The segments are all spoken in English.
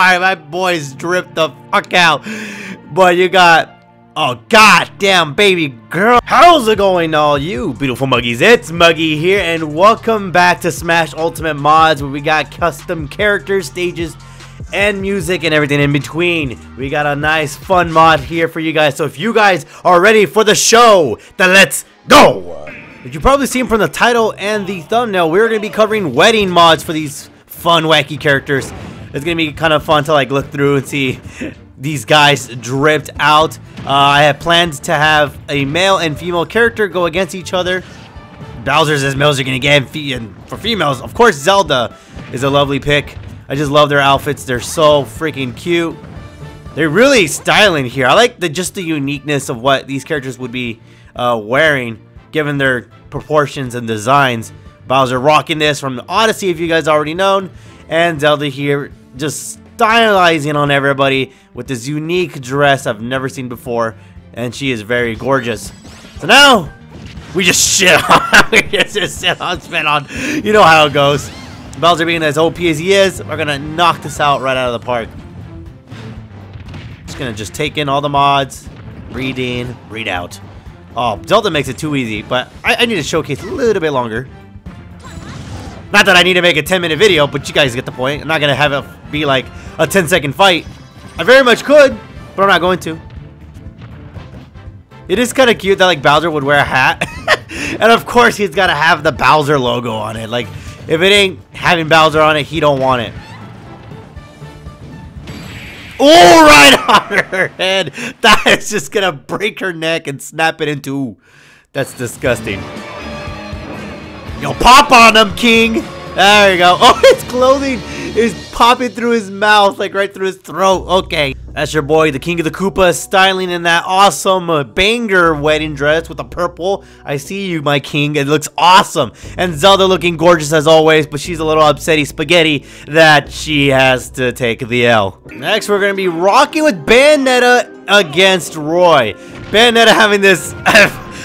Alright, my boys dripped the fuck out. But you got Oh god damn baby girl. How's it going all you beautiful muggies? It's Muggy here and welcome back to Smash Ultimate Mods where we got custom characters, stages, and music and everything in between. We got a nice fun mod here for you guys. So if you guys are ready for the show then let's go! As you probably seen from the title and the thumbnail We're going to be covering wedding mods for these fun wacky characters It's to be kind of fun to like look through and see these guys dripped out. Uh, I have planned to have a male and female character go against each other. Bowser's as males are to get, and for females, of course, Zelda is a lovely pick. I just love their outfits. They're so freaking cute. They're really styling here. I like the just the uniqueness of what these characters would be uh, wearing, given their proportions and designs. Bowser rocking this from the Odyssey, if you guys already known, and Zelda here just stylizing on everybody with this unique dress I've never seen before. And she is very gorgeous. So now, we just shit on, we just shit on, spit on. You know how it goes. Bowser being as OP as he is, we're gonna knock this out right out of the park. Just gonna just take in all the mods, read in, read out. Oh, Zelda makes it too easy, but I, I need to showcase a little bit longer. Not that I need to make a 10 minute video, but you guys get the point. I'm not gonna have it be like a 10 second fight. I very much could, but I'm not going to. It is kind of cute that like Bowser would wear a hat. and of course he's got to have the Bowser logo on it. Like, if it ain't having Bowser on it, he don't want it. Oh, right on her head. That is just to break her neck and snap it into... That's disgusting. Yo, pop on him, King. There you go. Oh, his clothing is popping through his mouth, like right through his throat. Okay. That's your boy, the King of the Koopas, styling in that awesome uh, banger wedding dress with the purple. I see you, my king. It looks awesome. And Zelda looking gorgeous as always, but she's a little upsetty spaghetti that she has to take the L. Next, we're going to be rocking with Bayonetta against Roy. Bayonetta having this,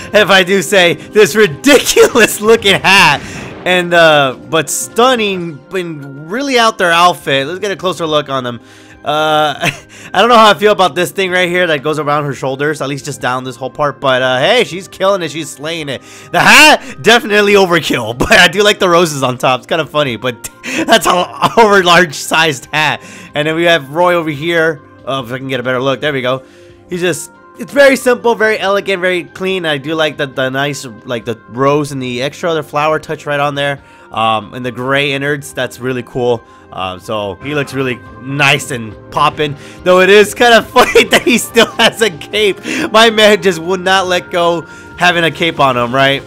if I do say, this ridiculous looking hat and uh, but stunning and really out their outfit. Let's get a closer look on them. Uh, I don't know how I feel about this thing right here that goes around her shoulders, at least just down this whole part. But uh, hey, she's killing it. She's slaying it. The hat, definitely overkill. But I do like the roses on top. It's kind of funny. But that's an over large sized hat. And then we have Roy over here. Oh, if I can get a better look. There we go. He's just it's very simple, very elegant, very clean. I do like the, the nice, like the rose and the extra other flower touch right on there. Um, and the gray innards, that's really cool. Uh, so he looks really nice and popping. Though it is kind of funny that he still has a cape. My man just would not let go having a cape on him, right?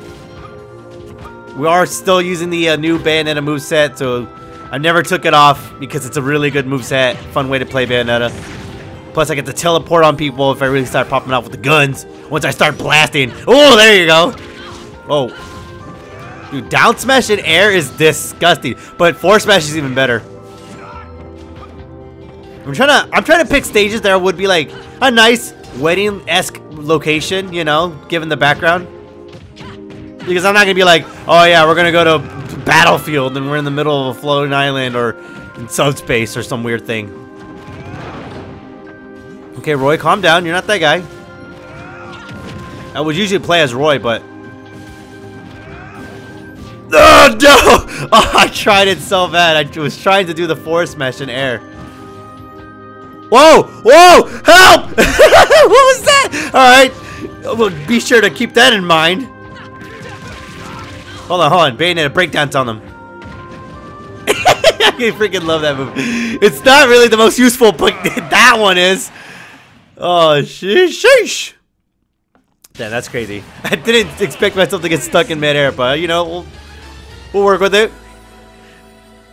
We are still using the uh, new Bayonetta moveset, so I never took it off because it's a really good moveset. Fun way to play Bayonetta. Plus, I get to teleport on people if I really start popping off with the guns. Once I start blasting. Oh, there you go. Oh. Dude, down smash in air is disgusting. But four smash is even better. I'm trying to I'm trying to pick stages that would be like a nice wedding-esque location, you know, given the background. Because I'm not gonna be like, oh yeah, we're gonna go to battlefield and we're in the middle of a floating island or in subspace or some weird thing. Okay, Roy, calm down. You're not that guy. I would usually play as Roy, but... Oh, no! Oh, I tried it so bad. I was trying to do the force smash in air. Whoa! Whoa! Help! what was that? Alright. Well, be sure to keep that in mind. Hold on, hold on. Bayonetta breakdowns on them. I freaking love that move. It's not really the most useful, but that one is. Oh, sheesh. Yeah, that's crazy. I didn't expect myself to get stuck in midair, but you know, we'll, we'll work with it.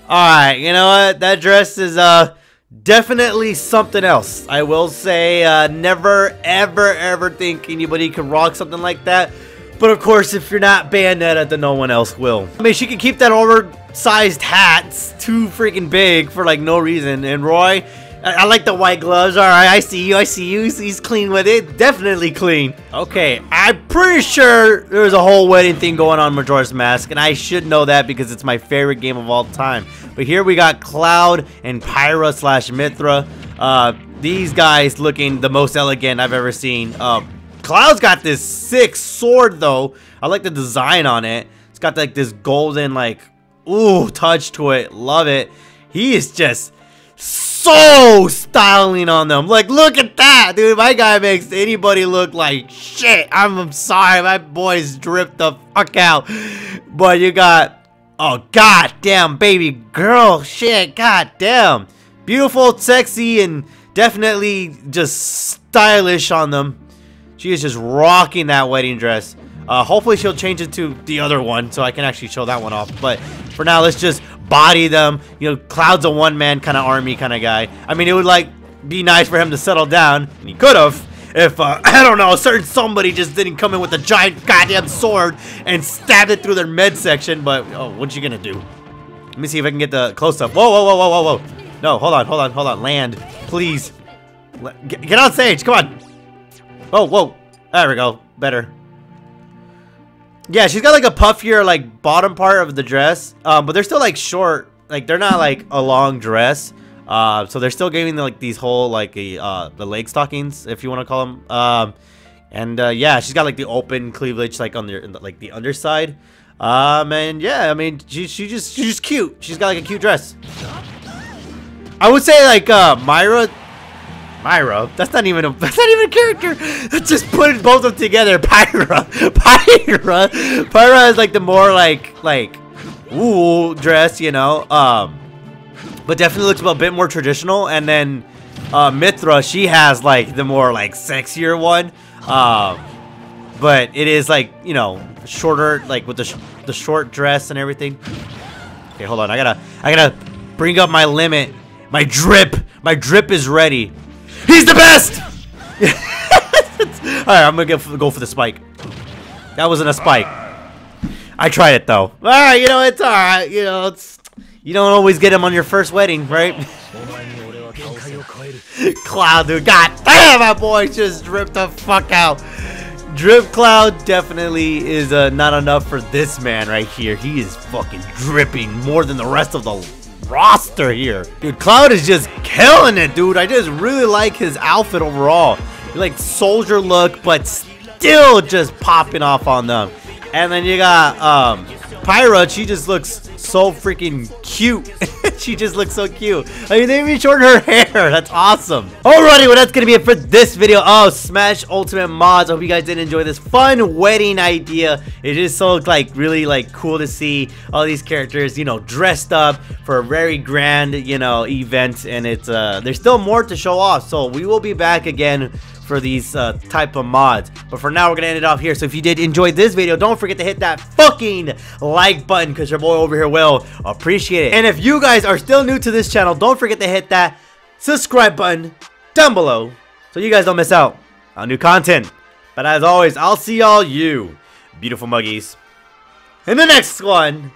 Alright, you know what? That dress is uh definitely something else. I will say, uh, never, ever, ever think anybody can rock something like that. But of course, if you're not Bayonetta, then no one else will. I mean, she can keep that oversized hat. Too freaking big for like no reason. And Roy, I, I like the white gloves. All right, I see you. I see you. He's, clean with it. Definitely clean. Okay, I'm pretty sure there's a whole wedding thing going on Majora's Mask, and I should know that because it's my favorite game of all time. But here we got Cloud and Pyra slash Mythra. Uh, these guys looking the most elegant I've ever seen. Uh, Cloud's got this sick sword though. I like the design on it. It's got like this golden like ooh touch to it. Love it. He is just so styling on them. Like, look at that, dude. My guy makes anybody look like shit. I'm, sorry, my boys dripped the fuck out. But you got, oh, god damn, baby girl, shit, god damn. Beautiful, sexy, and definitely just stylish on them. She is just rocking that wedding dress. Uh, hopefully she'll change it to the other one so I can actually show that one off. But for now, let's just body them. You know, Cloud's a one-man kind of army kind of guy. I mean, it would, like, be nice for him to settle down. And he could have. If, uh, I don't know, a certain somebody just didn't come in with a giant goddamn sword and stabbed it through their midsection. But, oh, what you gonna do? Let me see if I can get the close-up. Whoa, whoa, whoa, whoa, whoa, whoa. No, hold on, hold on, hold on. Land, please. Get, get on stage, come on. Oh, whoa. There we go. Better. Yeah, she's got like a puffier like bottom part of the dress, um, but they're still like short. Like they're not like a long dress. Uh, so they're still giving like these whole like a uh, the leg stockings, if you want to call them. Um, and uh, yeah, she's got like the open cleavage like on the like the underside. Um, and yeah, I mean she she just she's just cute. She's got like a cute dress. I would say like uh, Myra Myra? That's not even a that's not even a character. Let's just put both of them together. Pyra. Pyra. Pyra is like the more like like ooh dress, you know. Um but definitely looks a bit more traditional and then uh Mythra, she has like the more like sexier one. Um but it is like, you know, shorter like with the sh the short dress and everything. Okay, hold on. I got to I got to bring up my limit. My drip. My drip is ready. He's the best! Alright, I'm gonna go for the spike. That wasn't a spike. I tried it though. Alright, you know, it's alright. You know, it's... You don't always get him on your first wedding, right? Cloud, dude. God damn, my boy just dripped the fuck out. Drip Cloud definitely is uh, not enough for this man right here. He is fucking dripping more than the rest of the roster here. Dude, Cloud is just killing it, dude. I just really like his outfit overall. Like soldier look, but still just popping off on them. And then you got um, Pyra. She just looks so freaking cute. she just looks so cute. I mean, they even shortened her hair. That's awesome. Alrighty, well, that's going to be it for this video of Smash Ultimate Mods. I hope you guys did enjoy this fun wedding idea. It just so like really like cool to see all these characters, you know, dressed up for a very grand, you know, event. And it's uh, there's still more to show off. So we will be back again for these uh, type of mods. But for now, we're going to end it off here. So if you did enjoy this video, don't forget to hit that fucking like button because your boy over here will appreciate it. And if you guys are still new to this channel, don't forget to hit that subscribe button down below so you guys don't miss out on new content. But as always, I'll see y'all you beautiful muggies in the next one.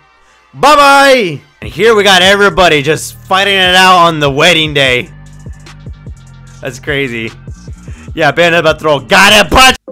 Bye-bye! And here we got everybody just fighting it out on the wedding day. That's crazy. Yeah, Bandit about to throw. Got it, punch!